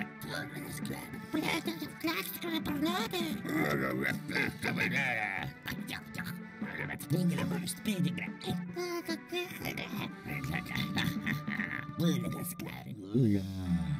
Подёрнышко, прятать в классиковой порноды. Кавалера. Подёрнышко. Тренера может педигра. Это какая хрена. Вылога скарь. Ура.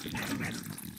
Finalmente.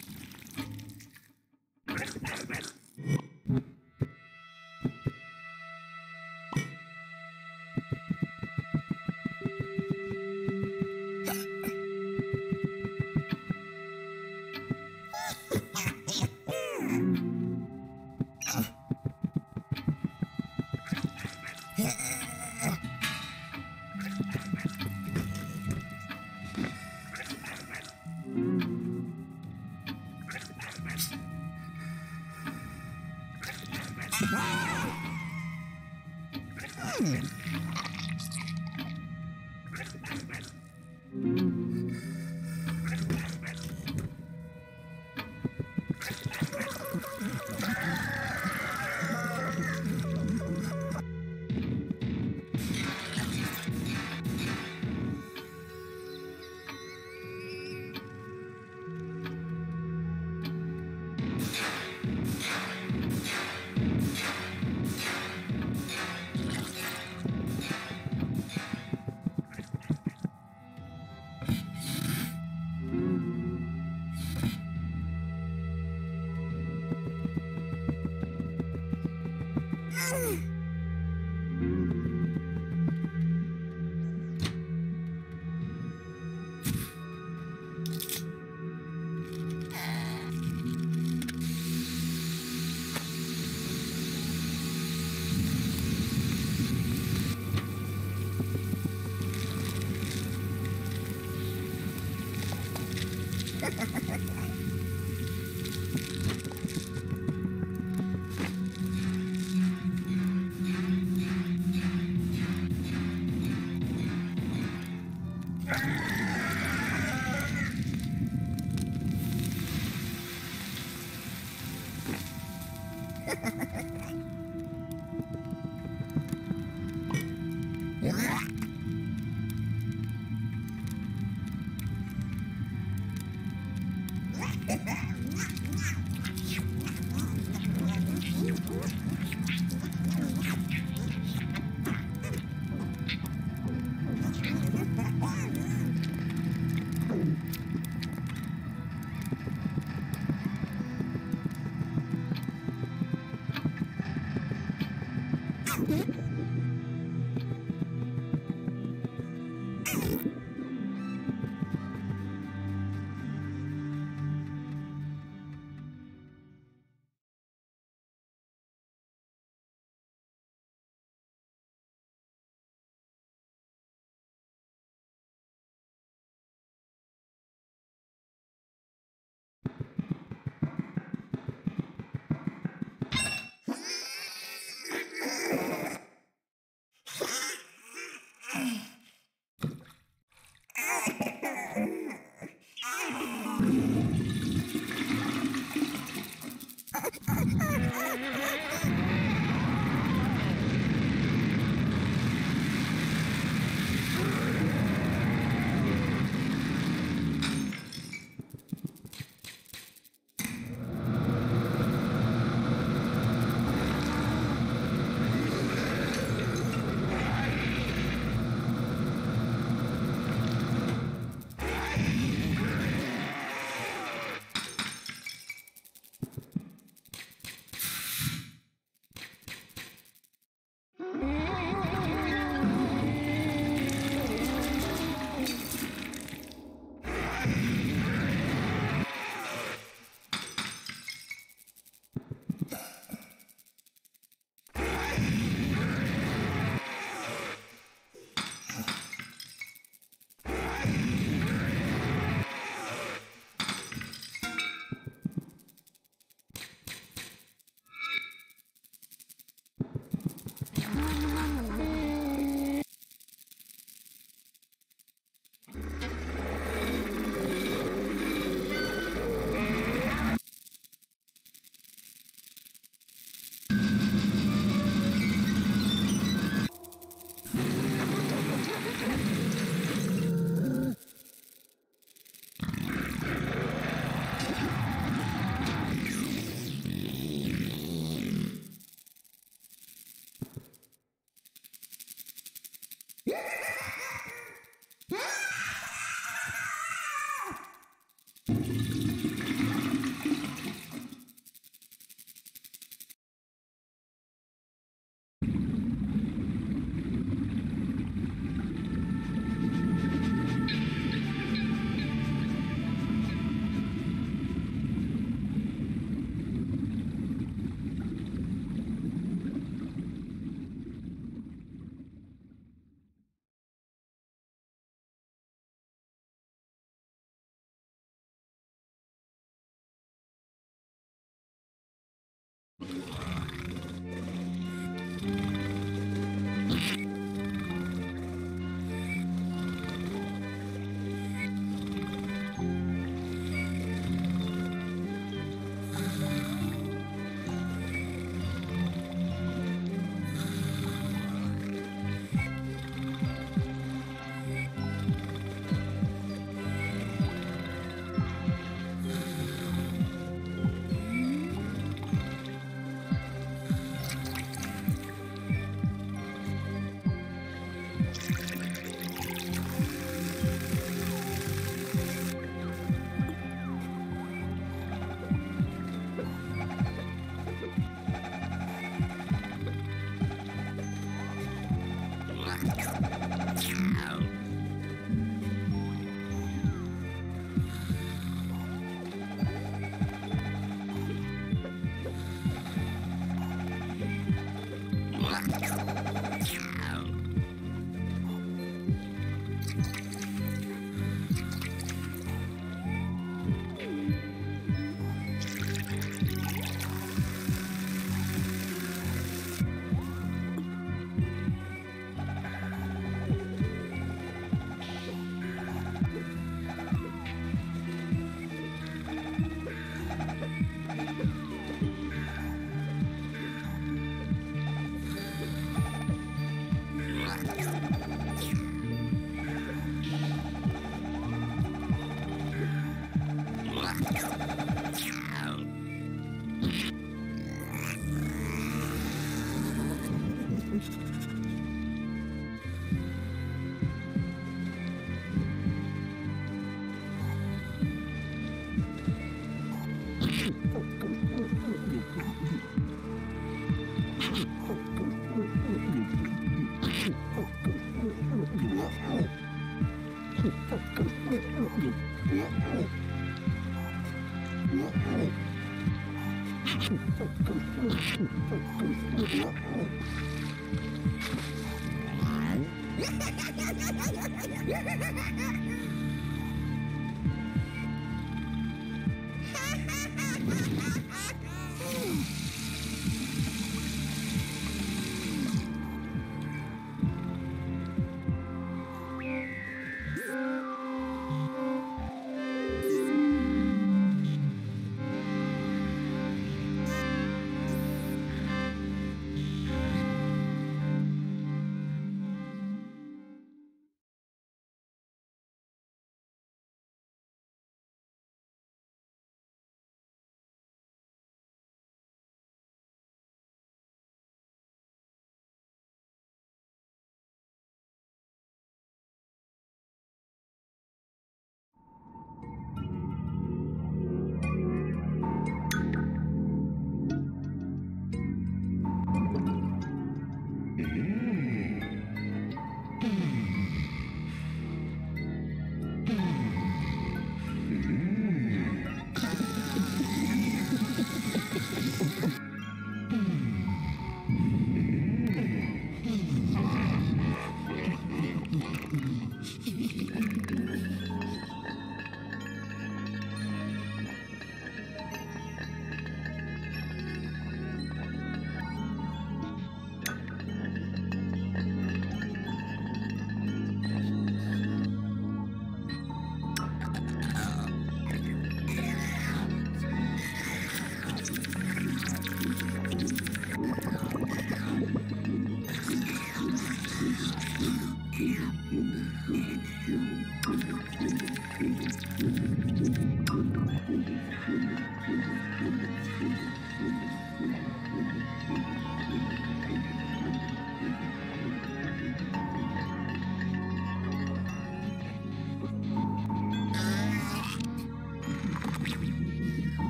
Ha ha ha!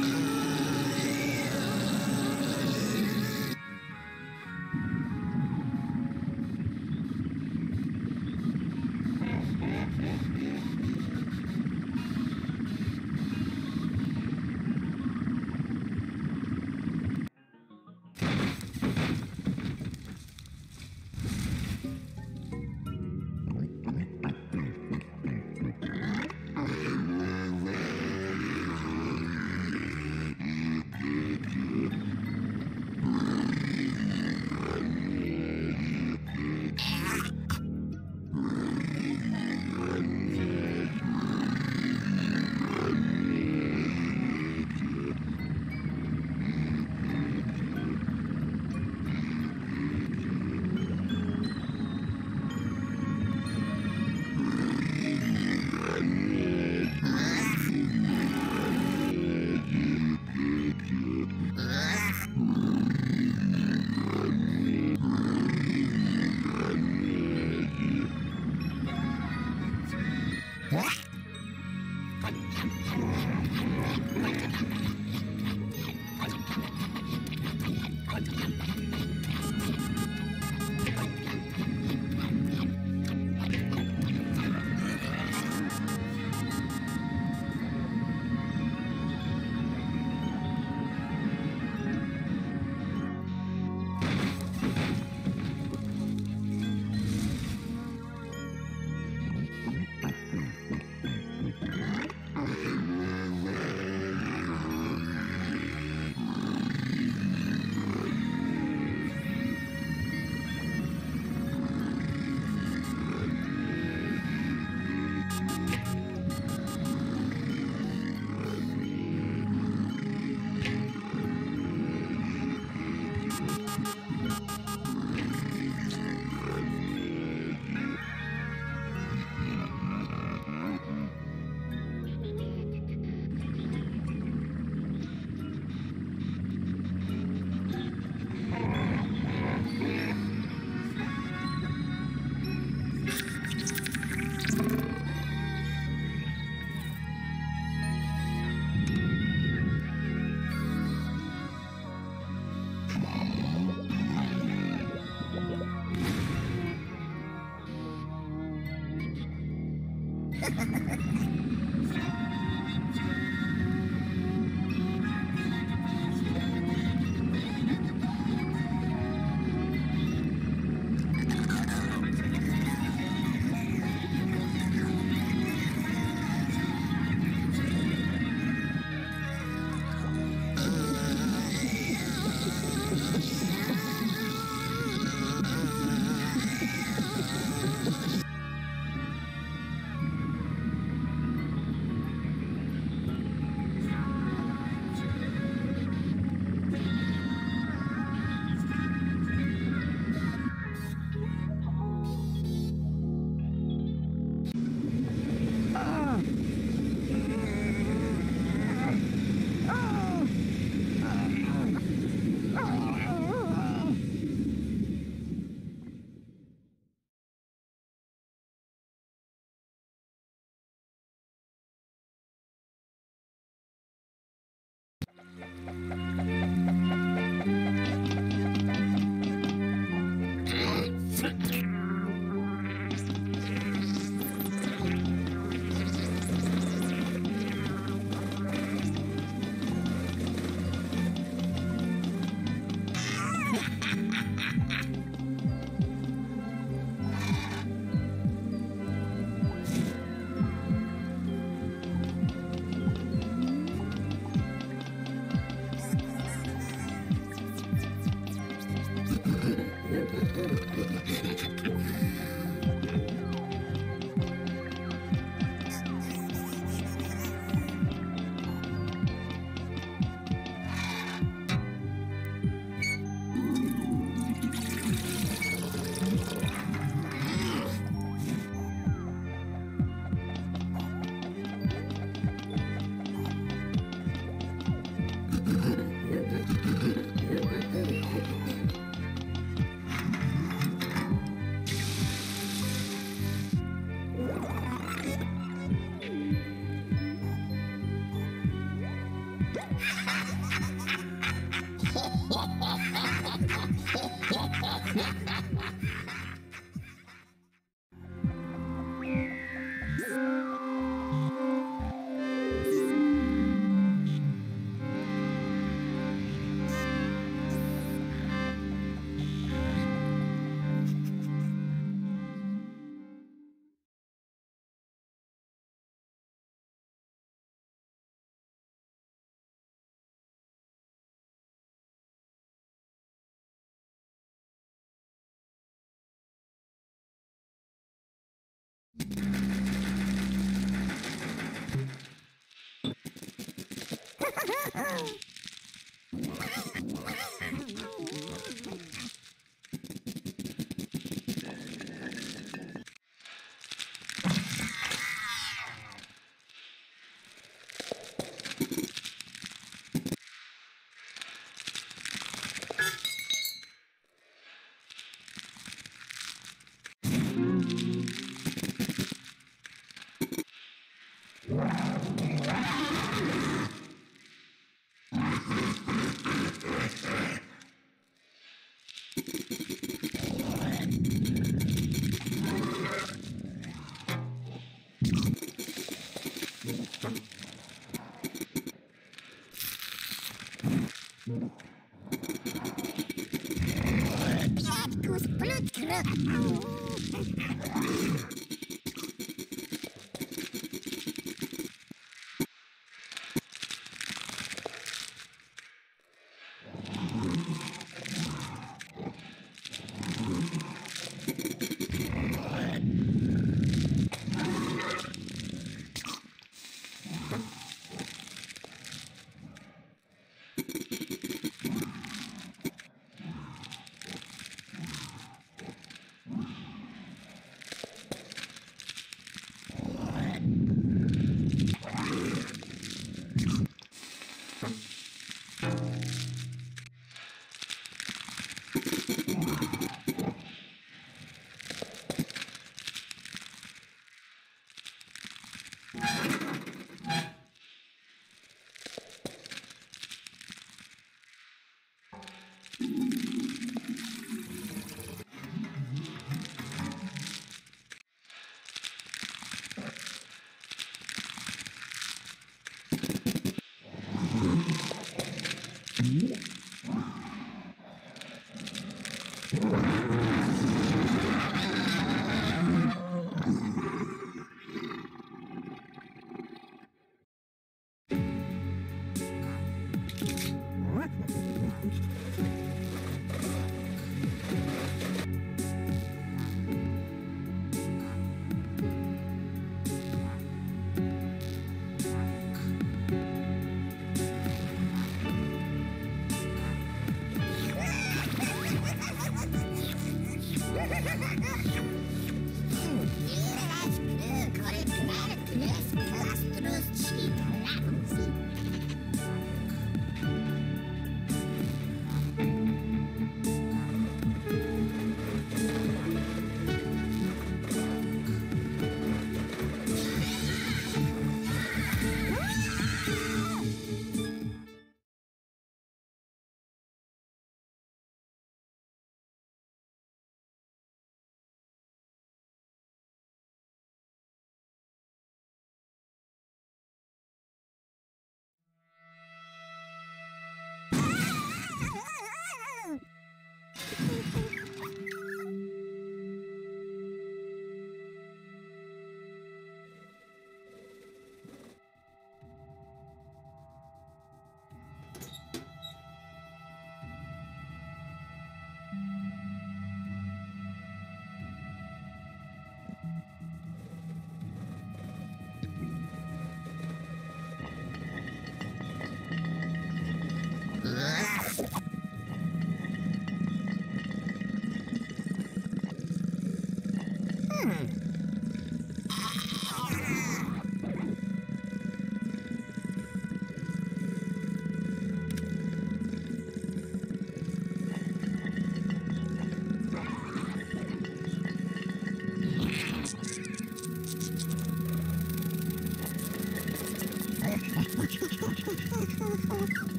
Mm-hmm. Uh-oh. Piatkus plutkru.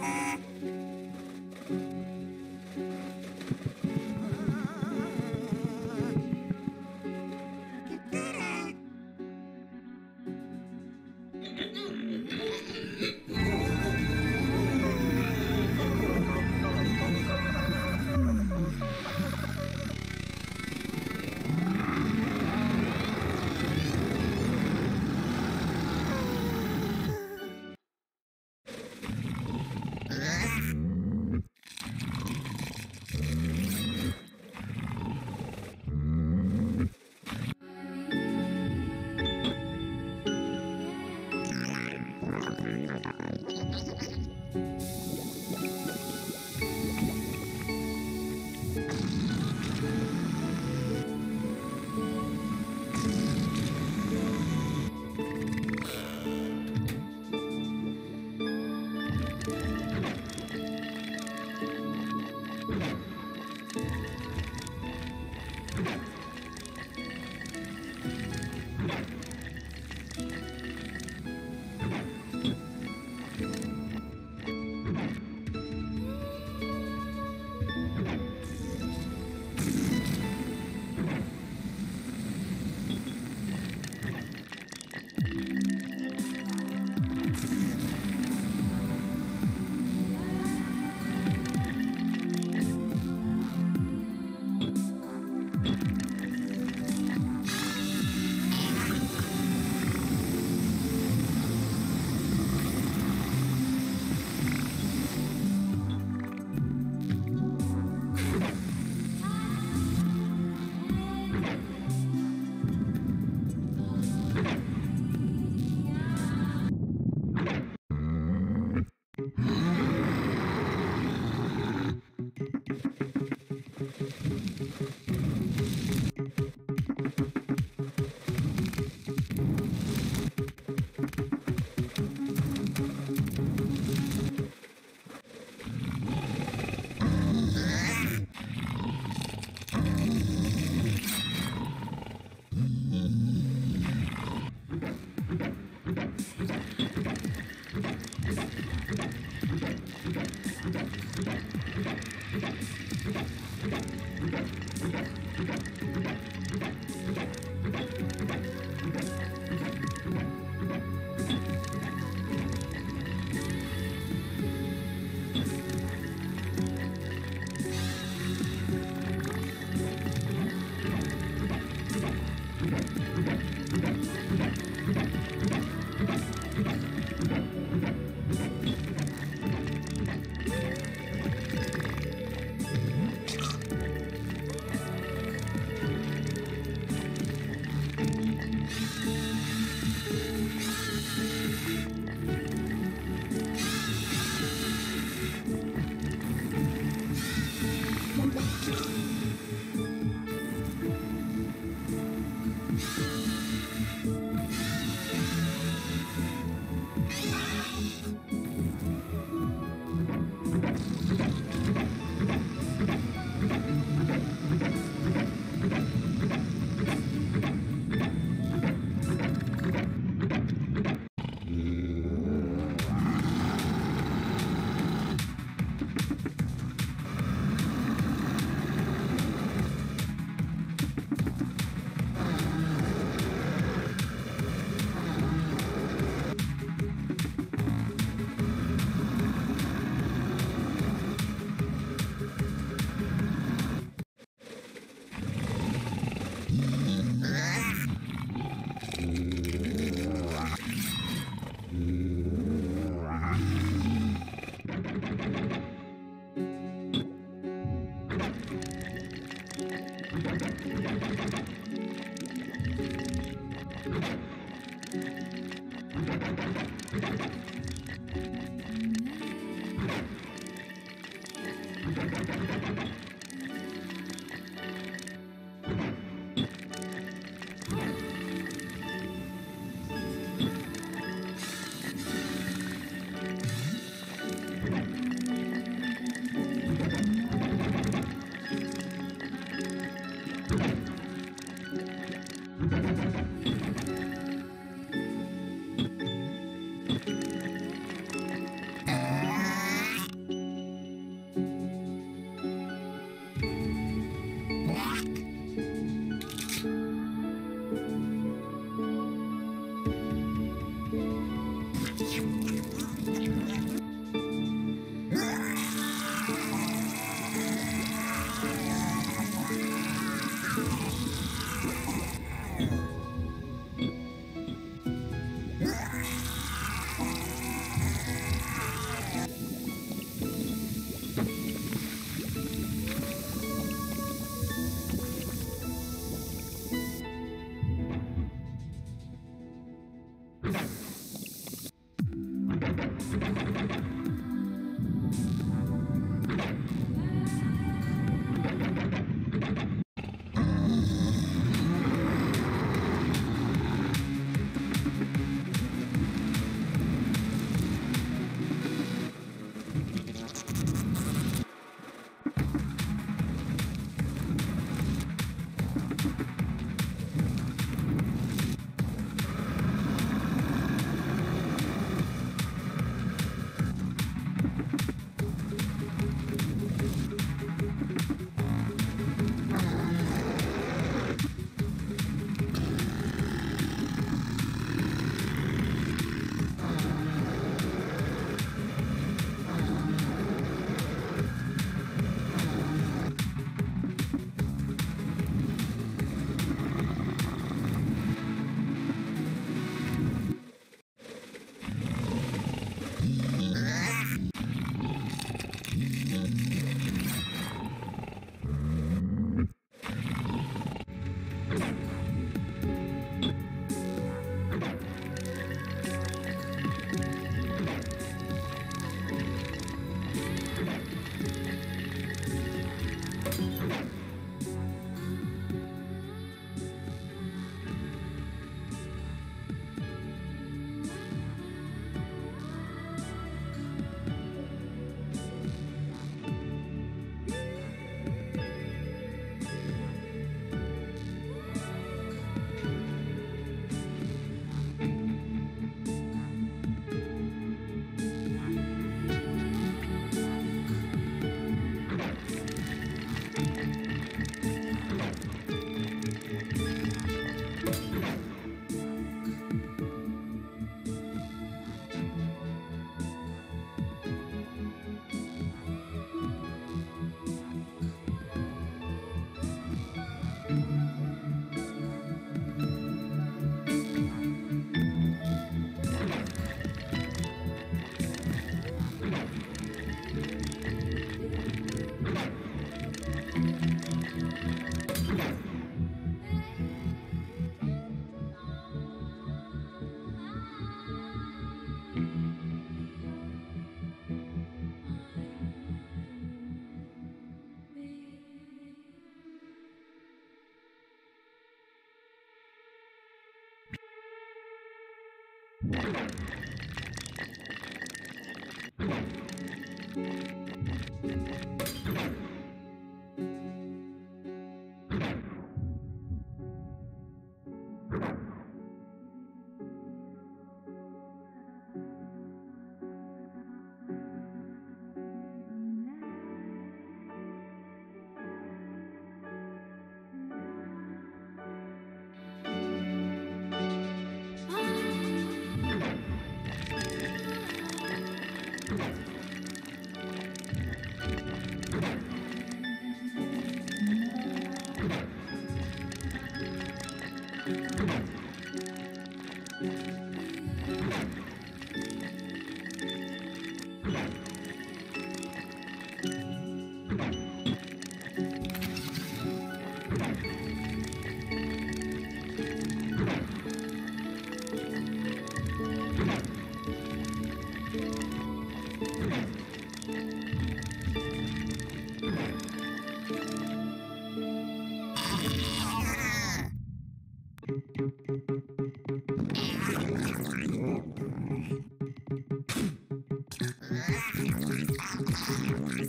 Mm-hmm.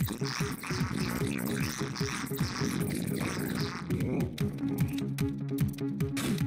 Ha ha ha!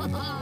Ha ha ha!